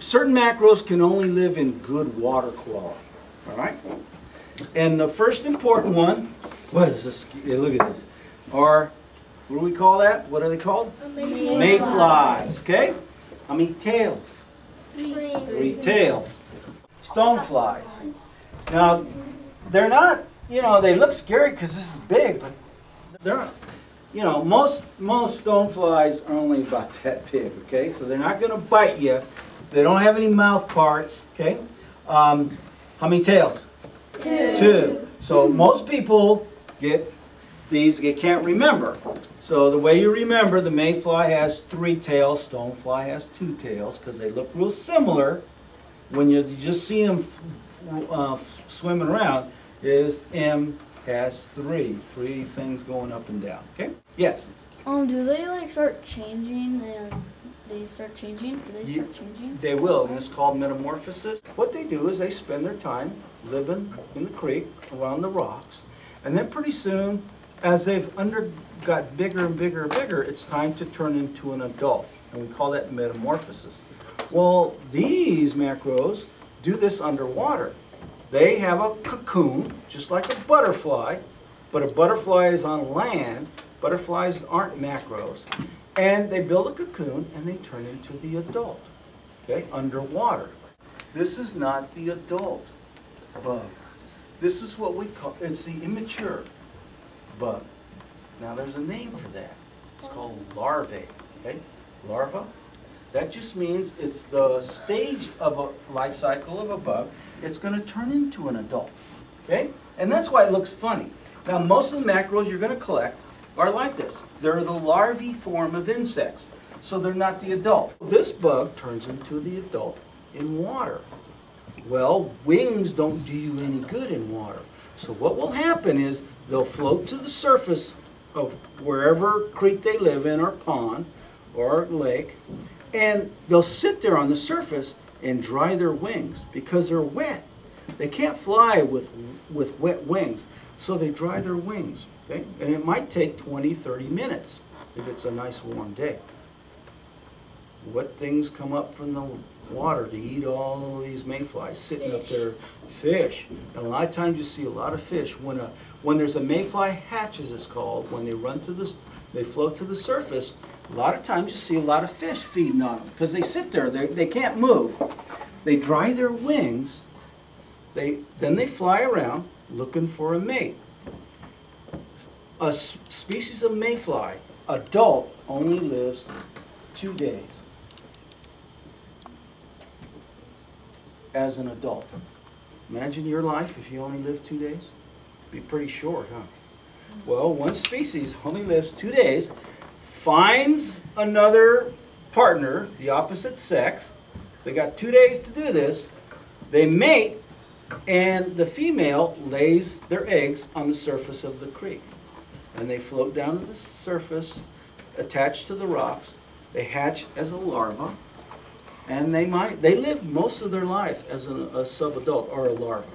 certain macros can only live in good water quality, all right? And the first important one, what is this, yeah, look at this, are, what do we call that? What are they called? Mayflies, okay? How many tails? Three tails. Stoneflies. Now, they're not, you know, they look scary because this is big, but they're, not- you know, most, most stoneflies are only about that big, okay? So they're not gonna bite you. They don't have any mouth parts, okay? Um, how many tails? Two. Two. So most people get these, they can't remember. So the way you remember, the mayfly has three tails, stonefly has two tails, because they look real similar. When you just see them uh, swimming around, is M has three, three things going up and down, okay? Yes? Um, do they like start changing and they start changing? Do they Ye- start changing? They will, and it's called metamorphosis. What they do is they spend their time living in the creek, around the rocks, and then pretty soon, as they've under, got bigger and bigger and bigger, it's time to turn into an adult, and we call that metamorphosis. Well, these macros do this underwater. They have a cocoon, just like a butterfly, but a butterfly is on land. Butterflies aren't macros. And they build a cocoon and they turn into the adult, okay, underwater. This is not the adult bug. This is what we call, it's the immature bug. Now, there's a name for that. It's called larvae, okay? Larva. That just means it's the stage of a life cycle of a bug. It's gonna turn into an adult, okay? And that's why it looks funny. Now, most of the macros you're gonna collect are like this. They're the larvae form of insects, so they're not the adult. This bug turns into the adult in water. Well, wings don't do you any good in water. So what will happen is they'll float to the surface of wherever creek they live in or pond or lake, and they'll sit there on the surface and dry their wings because they're wet. They can't fly with, with wet wings, so they dry their wings, okay? And it might take 20, 30 minutes if it's a nice warm day. What things come up from the water to eat all these mayflies sitting up there? Fish. And a lot of times you see a lot of fish. When a, when there's a mayfly hatch, as it's called, when they run to the, they float to the surface, a lot of times you see a lot of fish feeding on them because they sit there, they, they can't move. They dry their wings, they, then they fly around looking for a mate. A species of mayfly, adult, only lives two days as an adult. Imagine your life if you only lived two days. Be pretty short, huh? Well, one species only lives two days, finds another partner, the opposite sex. They got two days to do this. They mate, and the female lays their eggs on the surface of the creek. And they float down to the surface, attached to the rocks. They hatch as a larva, and they might, they live most of their life as a, a subadult or a larva.